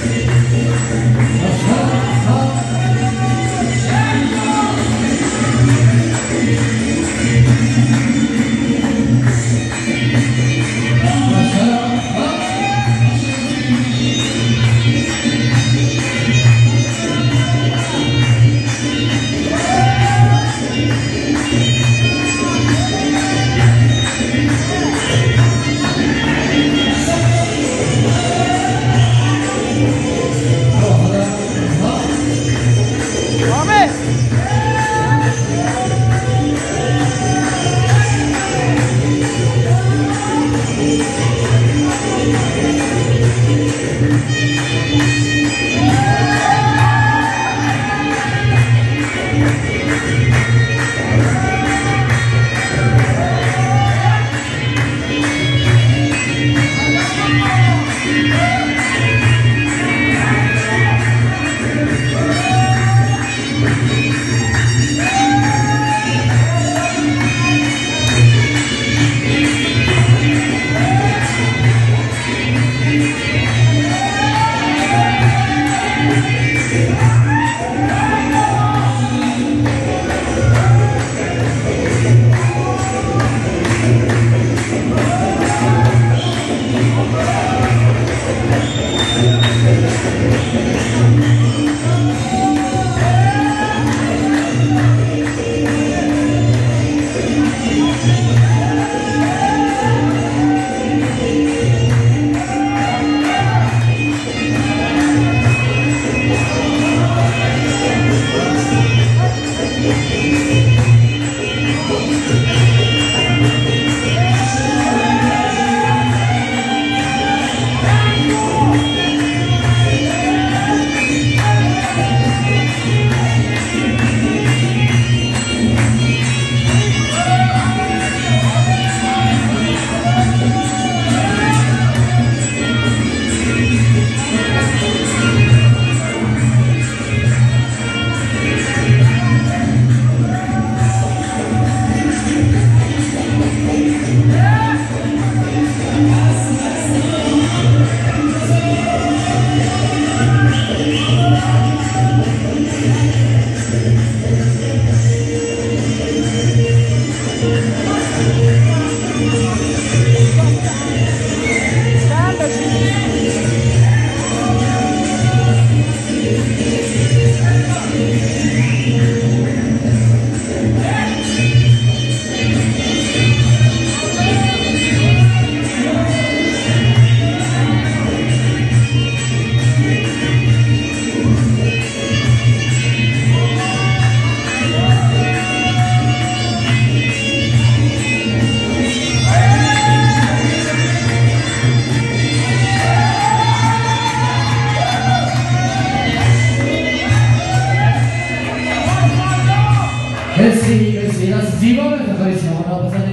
c'est Simon, Sí, vamos a